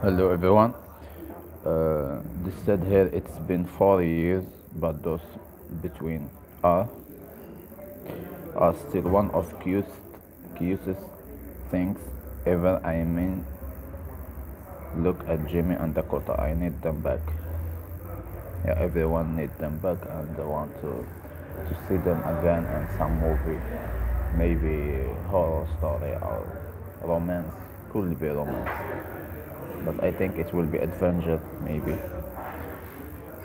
Hello everyone. Uh, this said here it's been four years, but those between us are still one of cutest cutest things ever. I mean, look at Jimmy and Dakota. I need them back. Yeah, everyone need them back, and I want to to see them again in some movie, maybe horror story or romance. Could be romance, but I think it will be adventure maybe.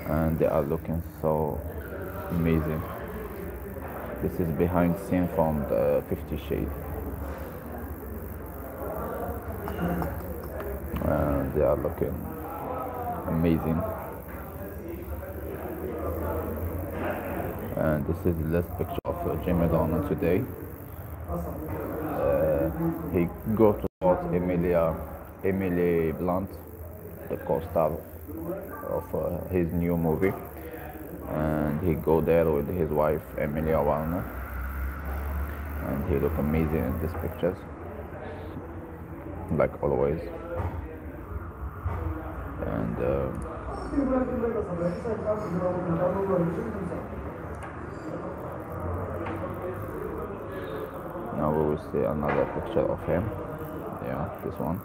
And they are looking so amazing. This is behind scene from the Fifty Shades. And they are looking amazing. And this is the last picture of Jimmy Dornan today. Uh, he go support Emilia, Emily Blunt, the co-star of uh, his new movie, and he go there with his wife Emilia Warner, and he look amazing in these pictures, like always. And uh, now we will see another picture of him. Yeah, this one.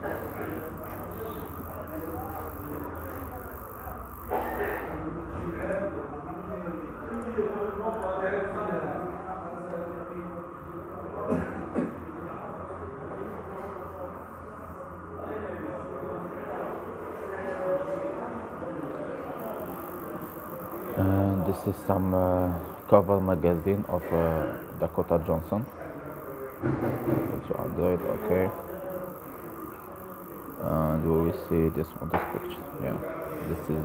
And this is some uh, cover magazine of uh, Dakota Johnson. So Android, okay. And we will see this on this picture. Yeah, this is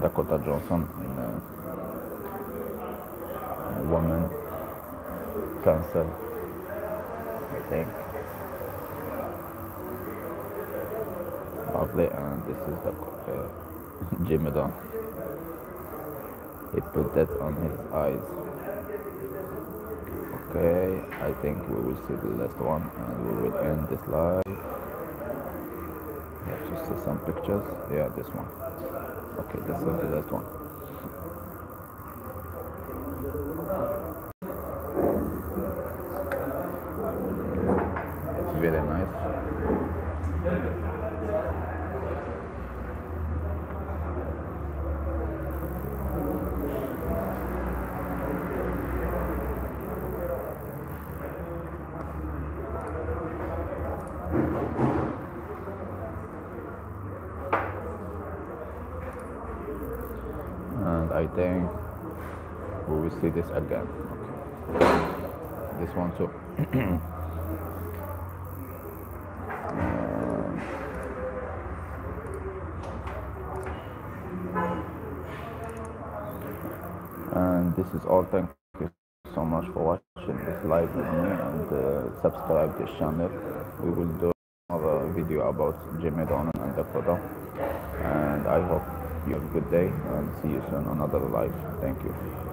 Dakota Johnson in uh, woman cancer, I think. Lovely, and this is the uh, Jimmy Don. He put that on his eyes. Okay, I think we will see the last one and we will end this live. Let's just see some pictures. Yeah, this one. Okay, this is the last one. It's very nice. And I think we will see this again. Okay. This one too. And this is all. Thank you so much for watching this live with me and uh, subscribe this channel. We will do another video about Jimmy Dornan and Dakota. And I hope you have a good day and see you soon on another live. Thank you.